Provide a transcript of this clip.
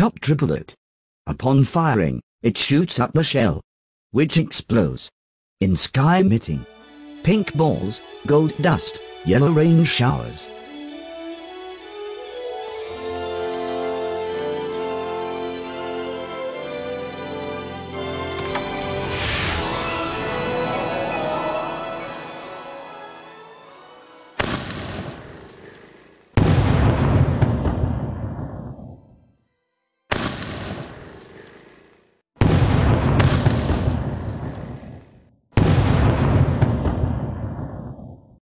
top triplet. Upon firing, it shoots up the shell, which explodes in sky emitting pink balls, gold dust, yellow rain showers.